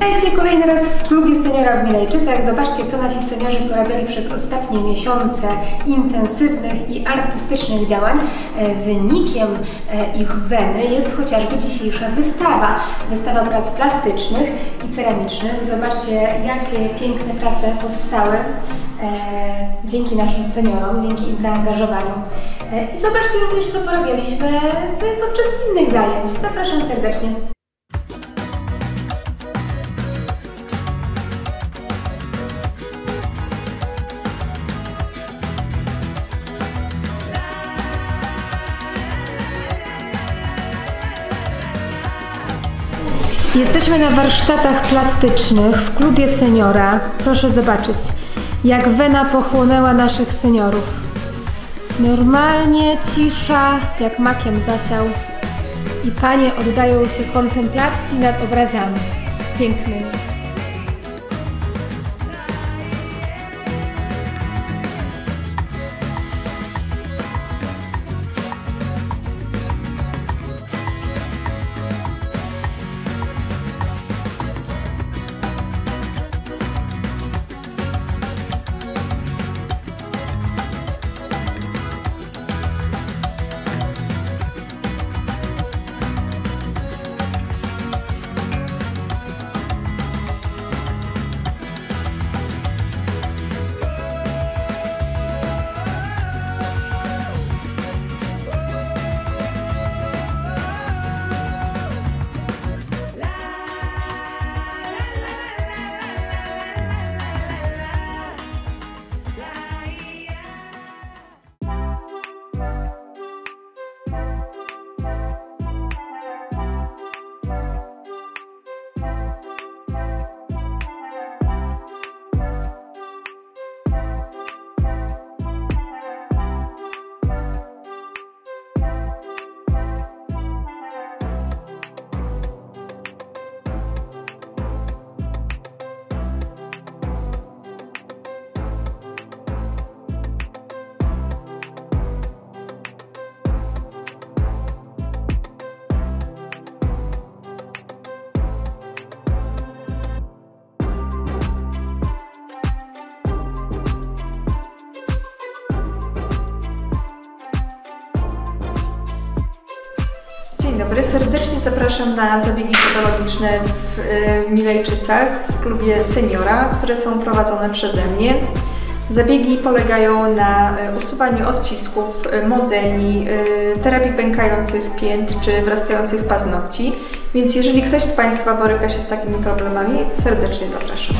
Witajcie kolejny raz w klubie seniora w Milejczycach. Zobaczcie, co nasi seniorzy porabiali przez ostatnie miesiące intensywnych i artystycznych działań. E, Wynikiem e, ich weny jest chociażby dzisiejsza wystawa. Wystawa prac plastycznych i ceramicznych. Zobaczcie, jakie piękne prace powstały e, dzięki naszym seniorom, dzięki ich zaangażowaniu. I zobaczcie również, co porabialiśmy podczas innych zajęć. Zapraszam serdecznie. Jesteśmy na warsztatach plastycznych w klubie seniora. Proszę zobaczyć, jak wena pochłonęła naszych seniorów. Normalnie cisza, jak makiem zasiał. I panie oddają się kontemplacji nad obrazami pięknymi. Dobry, serdecznie zapraszam na zabiegi podologiczne w y, Milejczycach w klubie seniora, które są prowadzone przeze mnie. Zabiegi polegają na y, usuwaniu odcisków, y, modzeni, terapii pękających pięt czy wrastających paznokci. Więc jeżeli ktoś z Państwa boryka się z takimi problemami, serdecznie zapraszam.